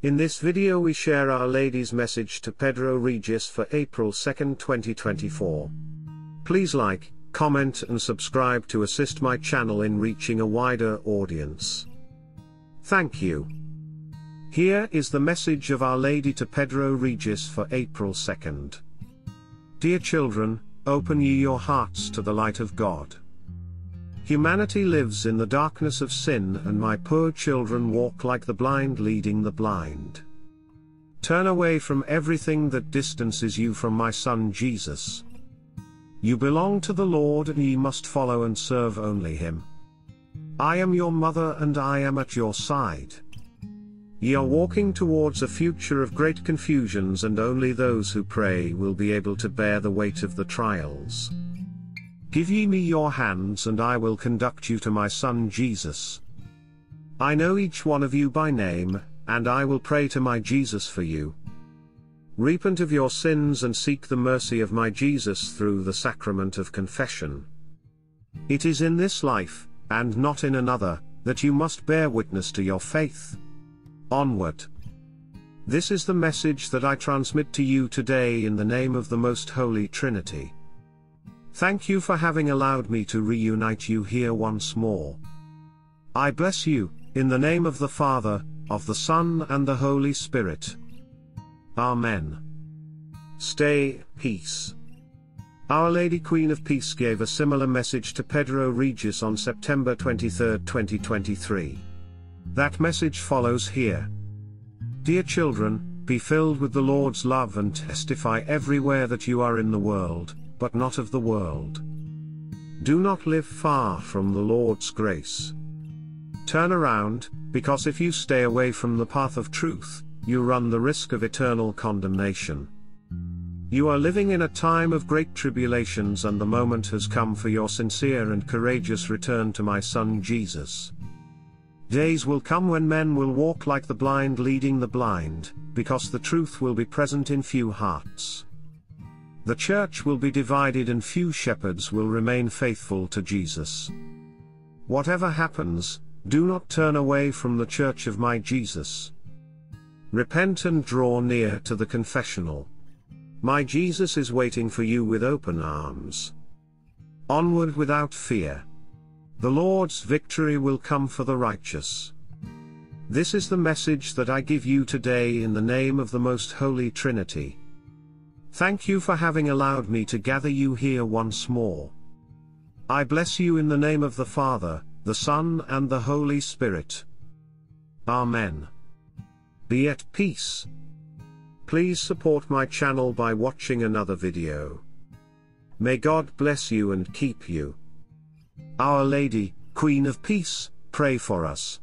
In this video we share Our Lady's message to Pedro Regis for April 2, 2024. Please like, comment and subscribe to assist my channel in reaching a wider audience. Thank you. Here is the message of Our Lady to Pedro Regis for April 2nd. Dear children, open ye your hearts to the light of God. Humanity lives in the darkness of sin and my poor children walk like the blind leading the blind. Turn away from everything that distances you from my Son Jesus. You belong to the Lord and ye must follow and serve only Him. I am your mother and I am at your side. Ye are walking towards a future of great confusions and only those who pray will be able to bear the weight of the trials. Give ye me your hands and I will conduct you to my Son Jesus. I know each one of you by name, and I will pray to my Jesus for you. Repent of your sins and seek the mercy of my Jesus through the sacrament of confession. It is in this life, and not in another, that you must bear witness to your faith. Onward. This is the message that I transmit to you today in the name of the Most Holy Trinity. Thank you for having allowed me to reunite you here once more. I bless you, in the name of the Father, of the Son and the Holy Spirit. Amen. Stay, peace. Our Lady Queen of Peace gave a similar message to Pedro Regis on September 23, 2023. That message follows here. Dear children, be filled with the Lord's love and testify everywhere that you are in the world, but not of the world. Do not live far from the Lord's grace. Turn around, because if you stay away from the path of truth, you run the risk of eternal condemnation. You are living in a time of great tribulations and the moment has come for your sincere and courageous return to my Son Jesus. Days will come when men will walk like the blind leading the blind, because the truth will be present in few hearts. The church will be divided and few shepherds will remain faithful to Jesus. Whatever happens, do not turn away from the church of my Jesus. Repent and draw near to the confessional. My Jesus is waiting for you with open arms. Onward without fear. The Lord's victory will come for the righteous. This is the message that I give you today in the name of the Most Holy Trinity. Thank you for having allowed me to gather you here once more. I bless you in the name of the Father, the Son and the Holy Spirit. Amen. Be at peace. Please support my channel by watching another video. May God bless you and keep you. Our Lady, Queen of Peace, pray for us.